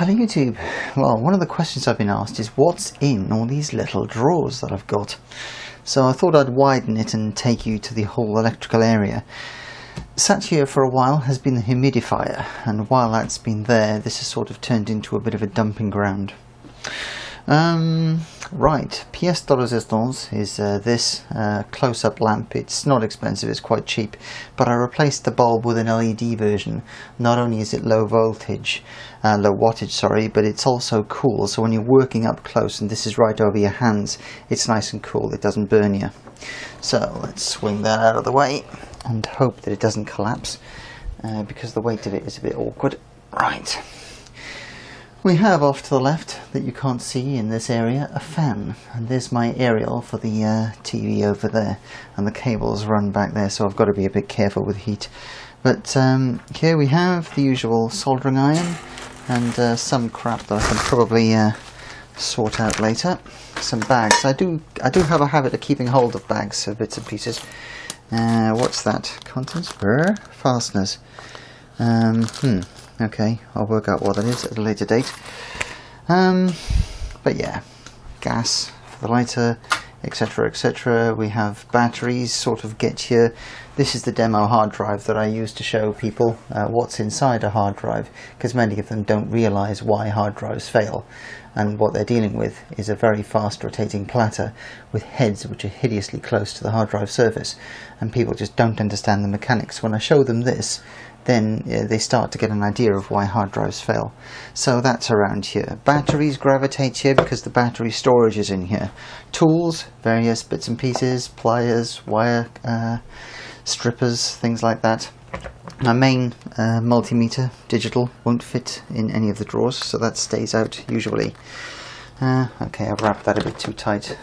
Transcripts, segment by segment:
Hello YouTube. Well, one of the questions I've been asked is what's in all these little drawers that I've got. So I thought I'd widen it and take you to the whole electrical area. Sat here for a while has been the humidifier, and while that's been there, this has sort of turned into a bit of a dumping ground. Um, right, pièce de résistance is uh, this uh, close-up lamp. It's not expensive, it's quite cheap, but I replaced the bulb with an LED version. Not only is it low voltage, uh, low wattage, sorry, but it's also cool. So when you're working up close, and this is right over your hands, it's nice and cool. It doesn't burn you. So let's swing that out of the way and hope that it doesn't collapse, uh, because the weight of it is a bit awkward. Right. We have off to the left that you can't see in this area a fan. And there's my aerial for the uh, TV over there. And the cables run back there so I've got to be a bit careful with heat. But um, here we have the usual soldering iron and uh, some crap that I can probably uh, sort out later. Some bags. I do I do have a habit of keeping hold of bags of bits and pieces. Uh, what's that? Contents? Brr, fasteners. Um, hmm Okay, I'll work out what that is at a later date. Um, but yeah, gas for the lighter, etc. etc. We have batteries, sort of get here. This is the demo hard drive that I use to show people uh, what's inside a hard drive, because many of them don't realize why hard drives fail. And what they're dealing with is a very fast rotating platter with heads which are hideously close to the hard drive surface. And people just don't understand the mechanics. When I show them this, then they start to get an idea of why hard drives fail. So that's around here. Batteries gravitate here because the battery storage is in here. Tools, various bits and pieces, pliers, wire uh, strippers, things like that. My main uh, multimeter, digital, won't fit in any of the drawers, so that stays out usually. Uh, okay, I've wrapped that a bit too tight.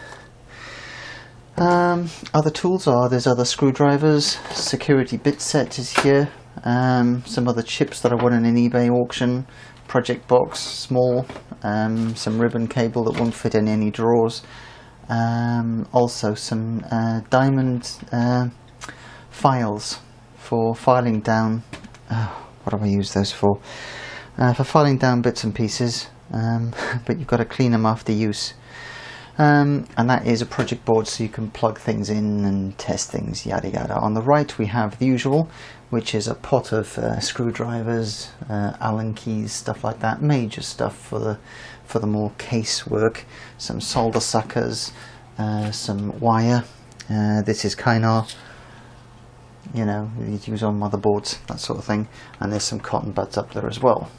Um, other tools are, there's other screwdrivers, security bit set is here, um, some other chips that I won in an eBay auction, project box, small, um, some ribbon cable that won't fit in any drawers, um, also some uh, diamond uh, files for filing down, uh, what do I use those for? Uh, for filing down bits and pieces, um, but you've got to clean them after use. Um, and that is a project board so you can plug things in and test things yada yada. On the right we have the usual which is a pot of uh, screwdrivers, uh, Allen keys, stuff like that, major stuff for the for the more case work, some solder suckers, uh, some wire. Uh, this is Kynar, you know, you use on motherboards, that sort of thing, and there's some cotton buds up there as well.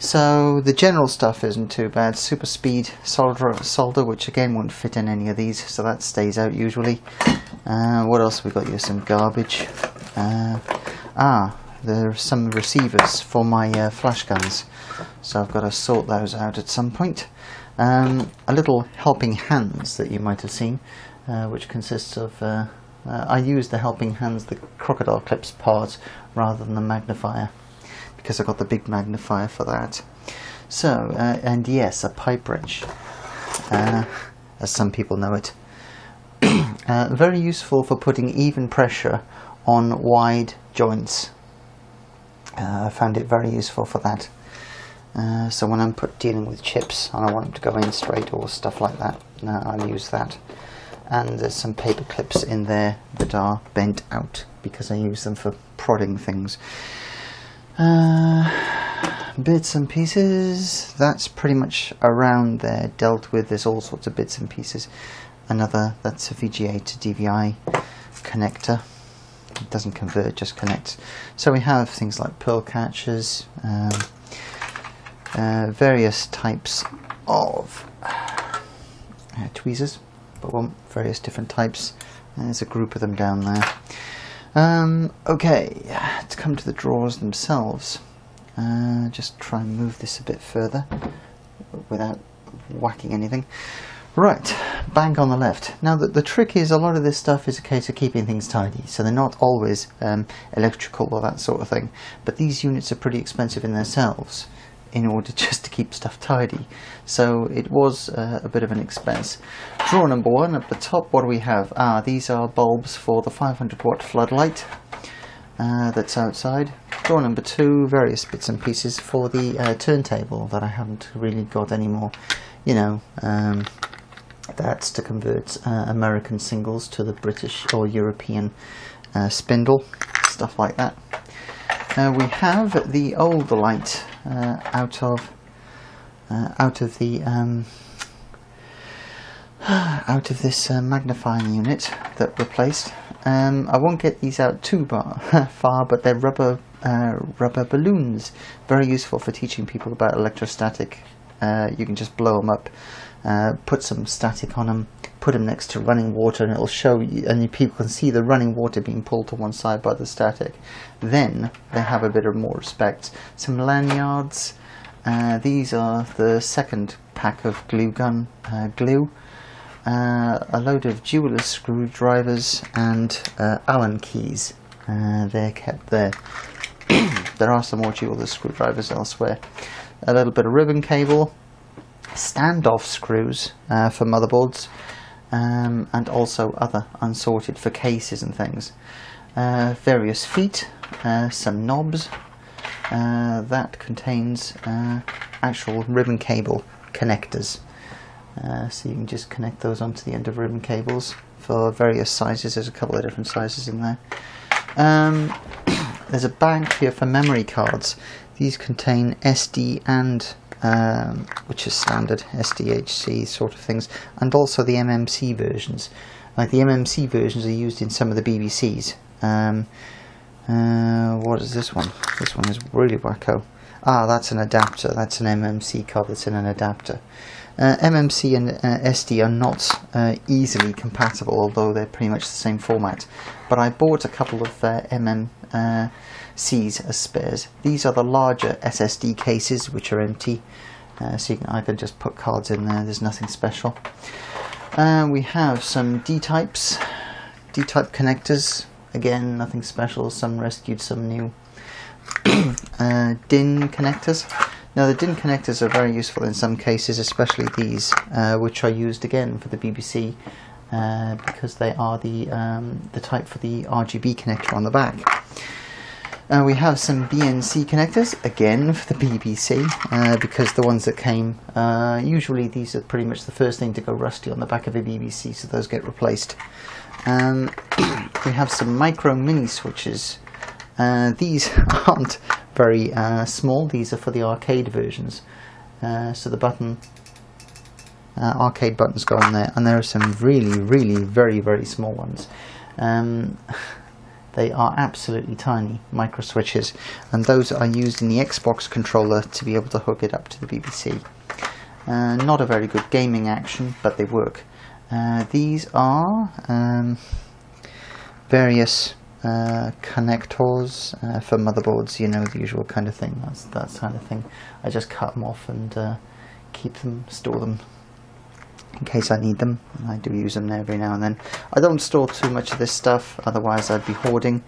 So the general stuff isn't too bad. Super speed solder, solder, which again won't fit in any of these, so that stays out usually. Uh, what else we got here? Some garbage. Uh, ah, there are some receivers for my uh, flash guns, so I've got to sort those out at some point. Um, a little helping hands that you might have seen, uh, which consists of. Uh, uh, I use the helping hands, the crocodile clips part, rather than the magnifier because I got the big magnifier for that. So, uh, and yes, a pipe wrench, uh, as some people know it. uh, very useful for putting even pressure on wide joints. Uh, I found it very useful for that. Uh, so when I'm put dealing with chips and I want them to go in straight or stuff like that, I'll use that. And there's some paper clips in there that are bent out because I use them for prodding things. Uh, bits and pieces, that's pretty much around there, dealt with, there's all sorts of bits and pieces. Another, that's a VGA to DVI connector, it doesn't convert, just connects. So we have things like pearl catchers, um, uh, various types of uh, tweezers, but one, various different types. There's a group of them down there. Um, okay, to come to the drawers themselves, uh, just try and move this a bit further without whacking anything. Right, bank on the left. Now the, the trick is a lot of this stuff is a case of keeping things tidy, so they're not always um, electrical or that sort of thing, but these units are pretty expensive in themselves in order just to keep stuff tidy. So it was uh, a bit of an expense. Drawer number one at the top, what do we have? Ah, these are bulbs for the 500 watt floodlight. uh, that's outside. Drawer number two, various bits and pieces for the uh, turntable that I haven't really got anymore. You know, um, that's to convert uh, American singles to the British or European uh, spindle, stuff like that. Uh, we have the old light uh, out of out of the um, out of this magnifying unit that replaced um, I won't get these out too far, but they're rubber uh, rubber balloons. Very useful for teaching people about electrostatic. Uh, you can just blow them up, uh, put some static on them, put them next to running water, and it'll show you, and people can see the running water being pulled to one side by the static. Then they have a bit of more respect. Some lanyards. Uh, these are the second pack of glue gun uh, glue uh, a load of jeweler's screwdrivers and uh, Allen keys. Uh, they're kept there. there are some more jeweler's screwdrivers elsewhere. A little bit of ribbon cable, standoff screws uh, for motherboards, um, and also other unsorted for cases and things. Uh, various feet, uh, some knobs. that contains actual ribbon cable connectors. Uh, so you can just connect those onto the end of ribbon cables for various sizes. There's a couple of different sizes in there. Um, there's a bank here for memory cards. These contain SD and um, which is standard SDHC sort of things, and also the MMC versions. Like the MMC versions are used in some of the BBCs. Um, uh, what is this one? This one is really wacko. Ah, that's an adapter. That's an MMC card that's in an adapter. Uh, MMC and uh, SD are not uh, easily compatible, although they're pretty much the same format. But I bought a couple of uh, MMCs as spares. These are the larger SSD cases, which are empty, uh, so can, I can just put cards in there. There's nothing special. Uh, we have some D-types, D-type connectors. Again, nothing special. Some rescued, some new. DIN connectors. Now the DIN connectors are very useful in some cases, especially these, uh, which are used again for the BBC uh, because they are the, um, the type for the RGB connector on the back. Uh, we have some BNC connectors, again for the BBC, uh, because the ones that came, uh, usually these are pretty much the first thing to go rusty on the back of a BBC, so those get replaced. Um, we have some micro mini switches. Uh, these aren't very uh, small. These are for the arcade versions. Uh, so the button, uh, arcade buttons go on there, and there are some really, really very, very small ones. Um, they are absolutely tiny micro switches, and those are used in the Xbox controller to be able to hook it up to the BBC. Uh, not a very good gaming action, but they work. These are um, various uh, connectors uh, for motherboards, you know, the usual kind of thing. That's that kind of thing. I just cut them off and uh, keep them, store them in case I need them. I do use them every now and then. I don't store too much of this stuff, otherwise I'd be hoarding.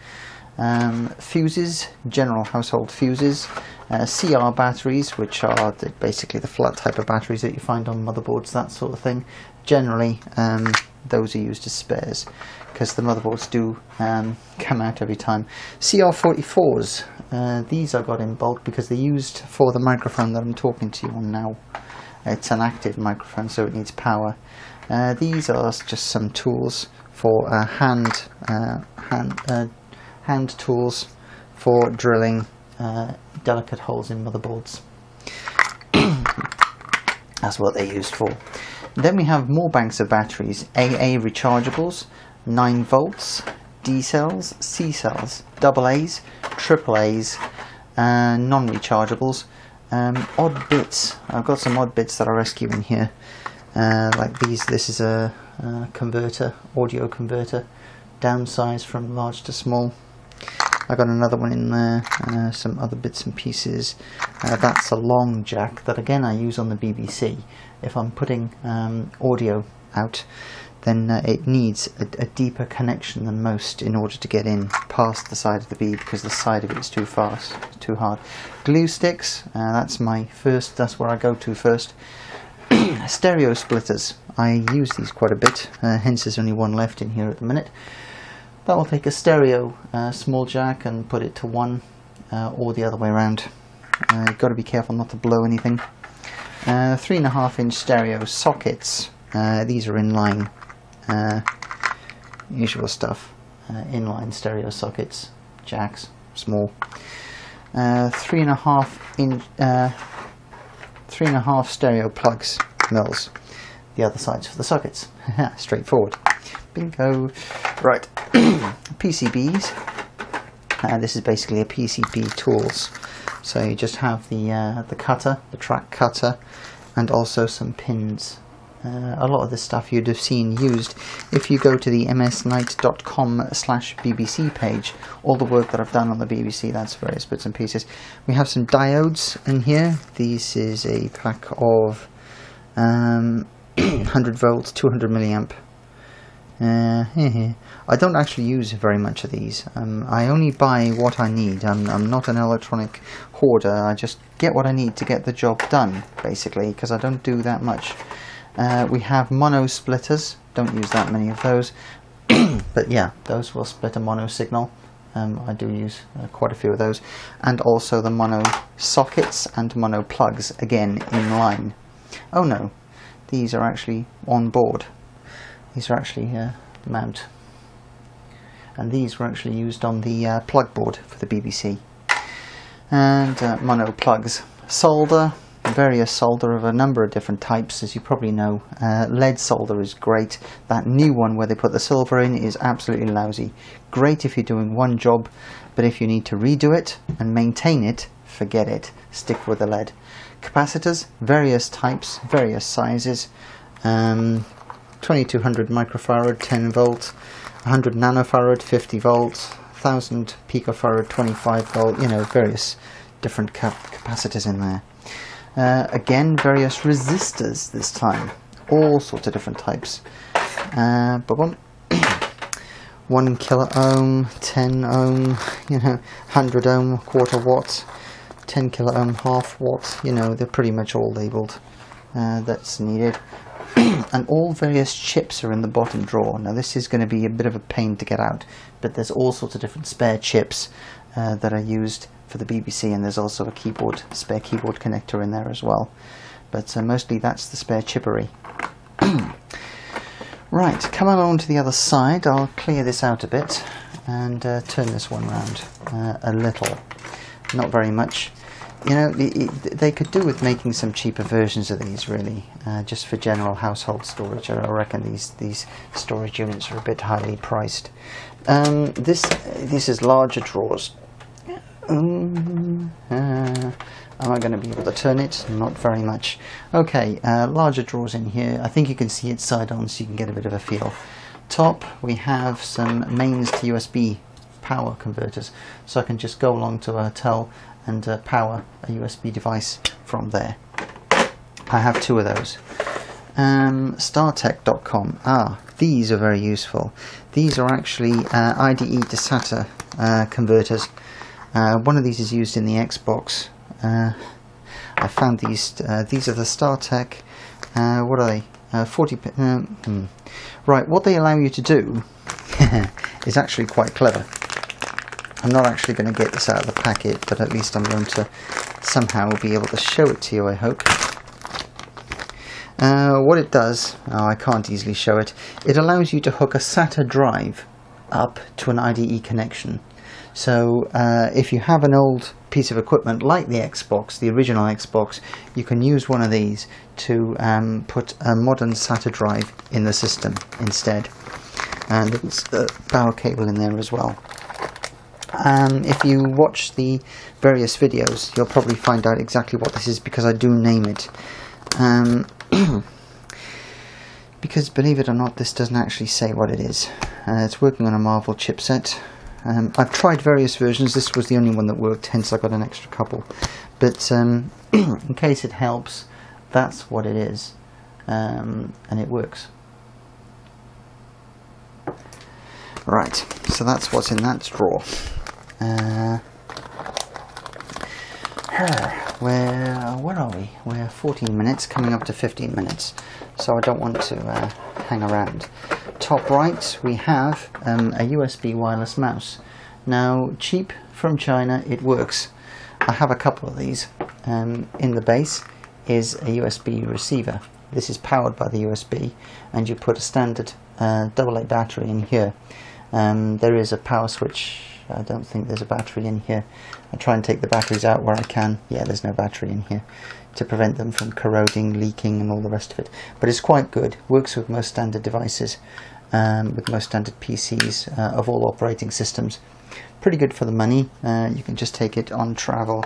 Um, fuses, general household fuses, uh, CR batteries, which are the, basically the flat type of batteries that you find on motherboards, that sort of thing. Generally, um, those are used as spares because the motherboards do um, come out every time. CR44s, uh, these I got in bulk because they're used for the microphone that I'm talking to you on now. It's an active microphone so it needs power. Uh, these are just some tools for uh, hand, uh, hand, uh, hand tools for drilling uh, delicate holes in motherboards. That's what they're used for. Then we have more banks of batteries, AA rechargeables, 9 volts, D cells, C cells, double A's, triple A's, non-rechargeables, um, odd bits. I've got some odd bits that I rescue in here, uh, like these. This is a, a, converter, audio converter, downsized from large to small. I got another one in there, uh, some other bits and pieces. Uh, that's a long jack that again I use on the BBC if I'm putting um, audio out then uh, it needs a, a, deeper connection than most in order to get in past the side of the Beeb because the side of it is too fast, too hard. Glue sticks, uh, that's my first, that's where I go to first. Stereo splitters, I use these quite a bit, uh, hence there's only one left in here at the minute. That will take a stereo uh, small jack and put it to one uh, or the other way around. Uh, you've got to be careful not to blow anything. Uh, three and a half inch stereo sockets. Uh, these are inline, uh, usual stuff. Inline stereo sockets, jacks, small. Three and a half inch, three and a half stereo plugs, mils. The other sides for the sockets. Straightforward. Bingo. Right. PCBs. Uh, this is basically a PCB tools. So you just have the uh, the cutter, the track cutter, and also some pins. Uh, a lot of this stuff you'd have seen used if you go to the msknight.com slash BBC page. All the work that I've done on the BBC, that's various bits and pieces. We have some diodes in here. This is a pack of um, 100 volts, 200 milliamp uh, I don't actually use very much of these. Um, I only buy what I need. I'm, I'm not an electronic hoarder. I just get what I need to get the job done, basically, because I don't do that much. Uh, we have mono splitters. Don't use that many of those. but yeah, those will split a mono signal. Um, I do use uh, quite a few of those. And also the mono sockets and mono plugs, again, in line. Oh no, these are actually on board. These are actually uh, mount. And these were actually used on the uh, plug board for the BBC. And uh, mono plugs. Solder, various solder of a number of different types, as you probably know. Uh, lead solder is great. That new one where they put the silver in is absolutely lousy. Great if you're doing one job, but if you need to redo it and maintain it, forget it. Stick with the lead. Capacitors, various types, various sizes. Um, 2200 microfarad 10 volt 100 nanofarad 50 volt 1000 picofarad 25 volt you know various different cap capacitors in there. Uh, again various resistors this time all sorts of different types. Uh, but one 1 kilo ohm 10 ohm you know 100 ohm quarter watt 10 kilo ohm half watt you know they're pretty much all labeled uh, that's needed and all various chips are in the bottom drawer. Now this is going to be a bit of a pain to get out, but there's all sorts of different spare chips uh, that are used for the BBC, and there's also a keyboard, spare keyboard connector in there as well. But uh, mostly that's the spare chippery. right, come along to the other side. I'll clear this out a bit and uh, turn this one round uh, a little. Not very much you know, they could do with making some cheaper versions of these, really, uh, just for general household storage. I reckon these these storage units are a bit highly priced. Um, this this is larger drawers. Um, uh, am I going to be able to turn it? Not very much. Okay, uh, larger drawers in here. I think you can see it side on, so you can get a bit of a feel. Top, we have some mains to USB power converters, so I can just go along to a hotel and uh, power a USB device from there. I have two of those. Um, StarTech.com. Ah, these are very useful. These are actually uh, IDE to SATA uh, converters. Uh, one of these is used in the Xbox. Uh, I found these. Uh, these are the StarTech. what are they? 40. Hmm. Right, what they allow you to do is actually quite clever. I'm not actually going to get this out of the packet, but at least I'm going to somehow be able to show it to you, I hope. Uh, what it does, oh, I can't easily show it, it allows you to hook a SATA drive up to an IDE connection. So uh, if you have an old piece of equipment like the Xbox, the original Xbox, you can use one of these to um, put a modern SATA drive in the system instead. And there's a power cable in there as well. Um, if you watch the various videos, you'll probably find out exactly what this is because I do name it. Um, because believe it or not, this doesn't actually say what it is. Uh, it's working on a Marvell chipset. Um, I've tried various versions. This was the only one that worked, hence I got an extra couple. But um, in case it helps, that's what it is, um, and it works. Right, so that's what's in that drawer. Uh, where where are we? We're 14 minutes, coming up to 15 minutes, so I don't want to uh, hang around top right we have um, a USB wireless mouse. Now cheap from China, it works. I have a couple of these. Um, in the base is a USB receiver. This is powered by the USB and you put a standard uh, AA battery in here. Um, there is a power switch. I don't think there's a battery in here. I try and take the batteries out where I can. Yeah, there's no battery in here to prevent them from corroding, leaking and all the rest of it. But it's quite good. Works with most standard devices, um, with most standard PCs uh, of all operating systems. Pretty good for the money. Uh, you can just take it on travel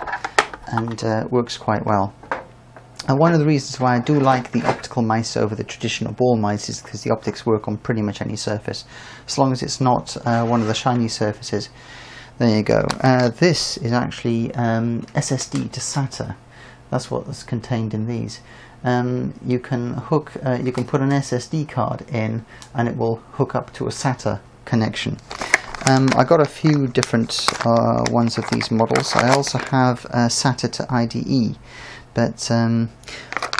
and uh, works quite well. And one of the reasons why I do like the optical mice over the traditional ball mice is because the optics work on pretty much any surface, as long as it's not uh, one of the shiny surfaces. There you go. Uh, this is actually um, SSD to SATA. That's what's contained in these. Um, you can hook, uh, you can put an SSD card in, and it will hook up to a SATA connection. Um, I got a few different uh, ones of these models. I also have SATA to IDE but um,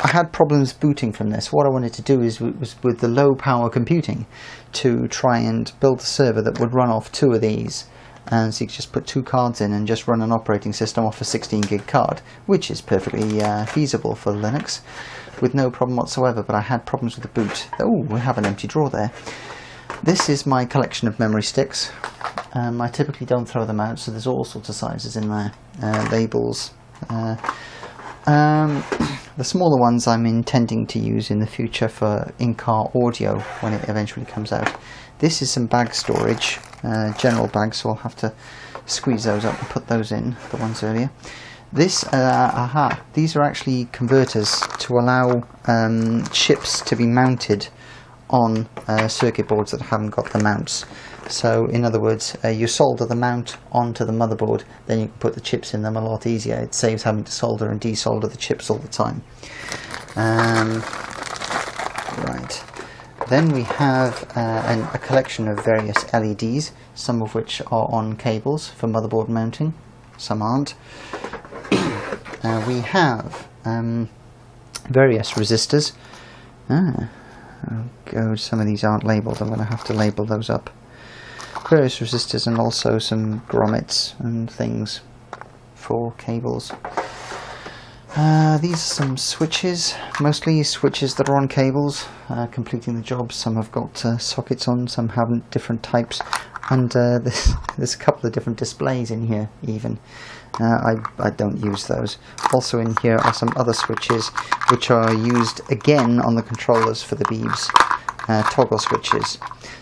I had problems booting from this. What I wanted to do is was with the low power computing to try and build a server that would run off two of these and so you could just put two cards in and just run an operating system off a 16 gig card which is perfectly uh, feasible for Linux with no problem whatsoever but I had problems with the boot. Oh we have an empty drawer there. This is my collection of memory sticks. Um, I typically don't throw them out so there's all sorts of sizes in there. Uh, labels, uh, um, the smaller ones I'm intending to use in the future for in-car audio when it eventually comes out. This is some bag storage, uh, general bags, so I'll have to squeeze those up and put those in, the ones earlier. This, uh, aha, these are actually converters to allow um, chips to be mounted on uh, circuit boards that haven't got the mounts. So in other words, uh, you solder the mount onto the motherboard, then you can put the chips in them a lot easier. It saves having to solder and desolder the chips all the time. Um, right. Then we have uh, an, a collection of various LEDs, some of which are on cables for motherboard mounting, some aren't. uh, we have um, various resistors. Ah, oh god, some of these aren't labelled, I'm going to have to label those up various resistors and also some grommets and things for cables. Uh, these are some switches, mostly switches that are on cables, uh, completing the job. Some have got uh, sockets on, some haven't, different types. And uh, there's, there's a couple of different displays in here even. Uh, I, I don't use those. Also in here are some other switches which are used again on the controllers for the Beebs, uh, toggle switches.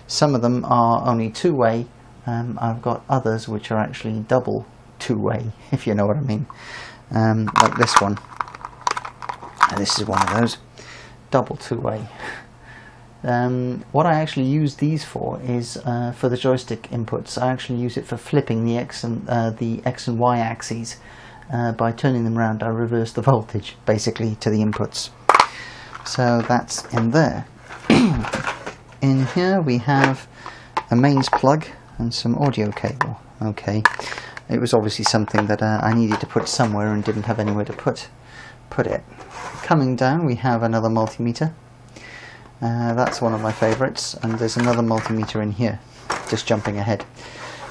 Some of them are only two-way. Um, I've got others which are actually double two-way, if you know what I mean. Um, like this one. And this is one of those. Double two-way. Um, what I actually use these for is uh, for the joystick inputs. I actually use it for flipping the x and uh, the x and y axes. Uh, by turning them around, I reverse the voltage basically to the inputs. So that's in there. in here we have a mains plug and some audio cable. Okay, it was obviously something that uh, I needed to put somewhere and didn't have anywhere to put put it. Coming down we have another multimeter. Uh, that's one of my favourites and there's another multimeter in here, just jumping ahead.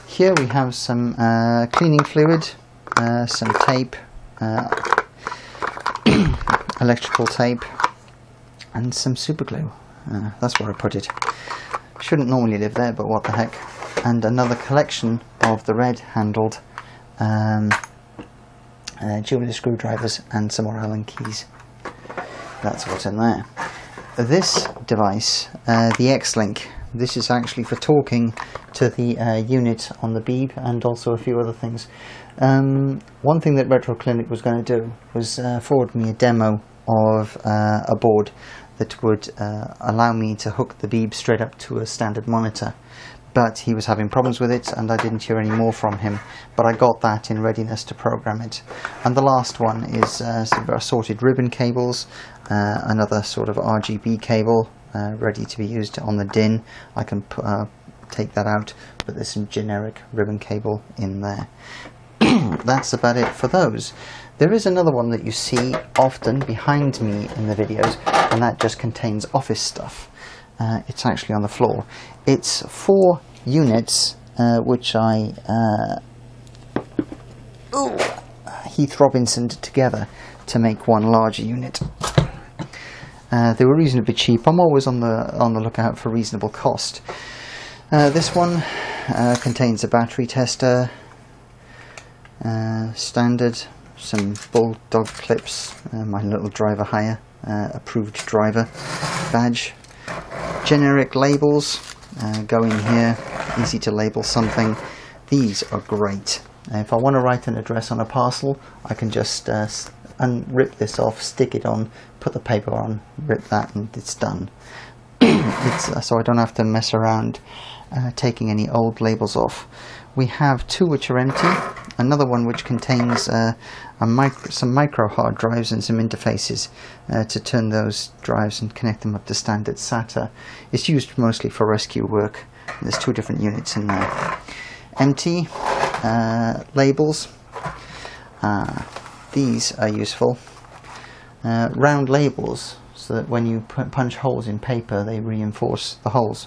Here we have some uh, cleaning fluid, uh, some tape, uh, electrical tape and some super glue. Uh, that's where I put it. Shouldn't normally live there, but what the heck. And another collection of the red handled um, uh, jeweler screwdrivers and some more Allen keys. That's what's in there. This device, uh, the X-Link, this is actually for talking to the uh, unit on the Beeb and also a few other things. Um, one thing that Retro Clinic was going to do was uh, forward me a demo of uh, a board that would uh, allow me to hook the Beeb straight up to a standard monitor. But he was having problems with it and I didn't hear any more from him. But I got that in readiness to program it. And the last one is uh, assorted ribbon cables, uh, another sort of RGB cable uh, ready to be used on the DIN. I can uh, take that out, but there's some generic ribbon cable in there. That's about it for those. There is another one that you see often behind me in the videos, and that just contains office stuff. uh, it's actually on the floor. It's four units uh, which I uh, ooh, Heath Robinson together to make one larger unit. Uh, they were reasonably cheap. I'm always on the on the lookout for reasonable cost. Uh, this one uh, contains a battery tester, uh, standard, some bulldog clips, uh, my little driver hire, uh, approved driver badge, generic labels go in here, easy to label something. These are great. if I want to write an address on a parcel, I can just unrip this off, stick it on, put the paper on, rip that, and it's done. it's, uh, so I don't have to mess around uh, taking any old labels off. We have two which are empty, another one which contains uh, micro, some micro hard drives and some interfaces uh, to turn those drives and connect them up to standard SATA. It's used mostly for rescue work. There's two different units in there. Empty uh, labels. Uh, these are useful. Uh, round labels so that when you punch holes in paper they reinforce the holes.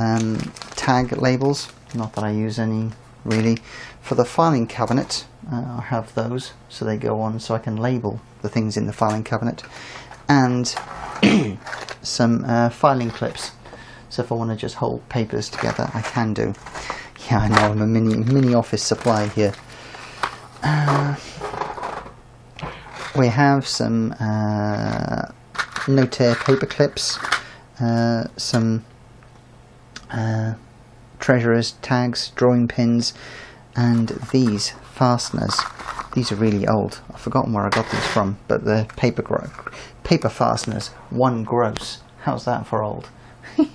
Um, tag labels, not that I use any really. For the filing cabinet uh, I have those so they go on so I can label the things in the filing cabinet and some uh, filing clips so if I want to just hold papers together I can do. Yeah I know I'm a mini, mini office supply here. Uh, we have some uh, paper clips, uh, some uh, treasury, tags, drawing pins, and these fasteners. These are really old. I've forgotten where I got these from, but the paper paper fasteners. One gross. How's that for old?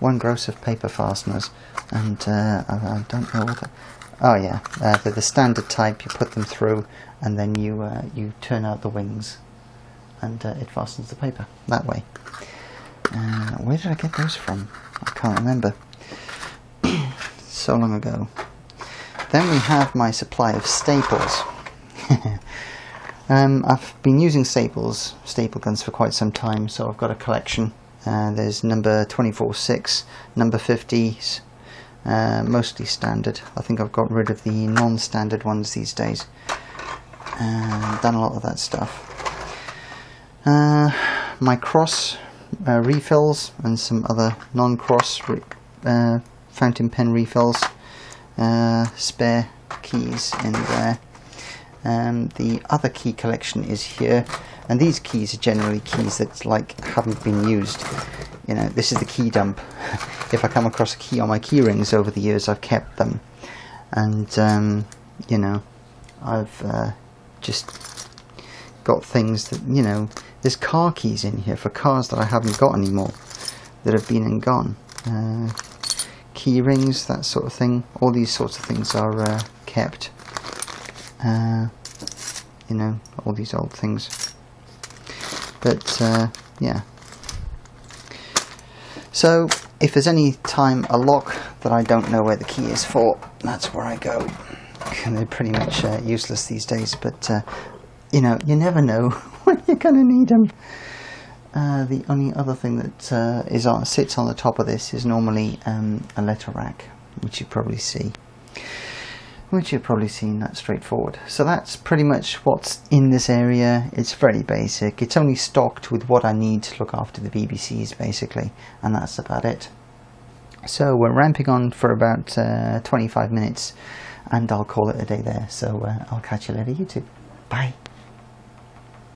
one gross of paper fasteners, and uh, I, I, don't know what. Oh yeah, uh, they're the standard type. You put them through, and then you uh, you turn out the wings, and uh, it fastens the paper that way. Uh, where did I get those from? I can't remember. So long ago. Then we have my supply of staples. um, I've been using staples, staple guns for quite some time, so I've got a collection. Uh, there's number 24-6, number 50s, uh, mostly standard. I think I've got rid of the non-standard ones these days. Uh, done a lot of that stuff. Uh, my cross uh, refills and some other non-cross uh, fountain pen refills. Uh, spare keys in there. Um, the other key collection is here and these keys are generally keys that like haven't been used you know this is the key dump if I come across a key on my key rings over the years I've kept them and um, you know I've uh, just got things that you know there's car keys in here for cars that I haven't got anymore that have been and gone uh, key rings that sort of thing all these sorts of things are uh, kept uh, you know all these old things but uh, yeah. So if there's any time a lock that I don't know where the key is for, that's where I go. They're pretty much uh, useless these days, but uh, you know, you never know when you're going to need them. Uh, the only other thing that uh, is on, sits on the top of this is normally um, a letter rack, which you probably see which you've probably seen that straightforward. So that's pretty much what's in this area. It's very basic. It's only stocked with what I need to look after the BBCs basically, and that's about it. So we're ramping on for about uh, 25 minutes, and I'll call it a day there. So uh, I'll catch you later, YouTube. Bye.